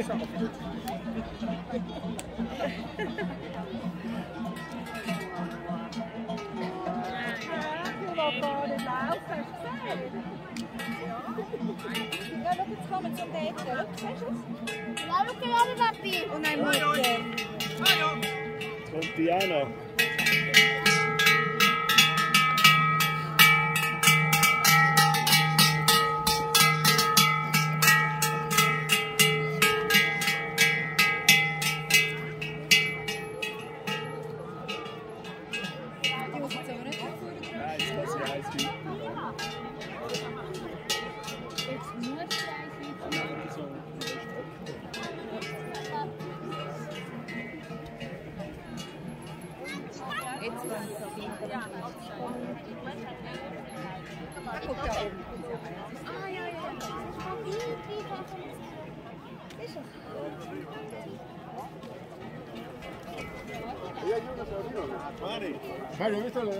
Je loopt daar in laufen, hast du gesehen? Ja, schau, jetzt kommen zum Decken. Schau, siehst du es? Ja, schau gerade, Papi. Und 口罩。啊呀呀！这是什么？这是什么？这是个。哎呀，你不要走，不要走，不要走，不要走。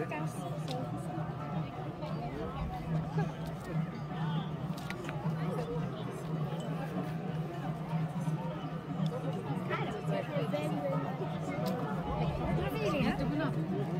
Oben. Ah, ja,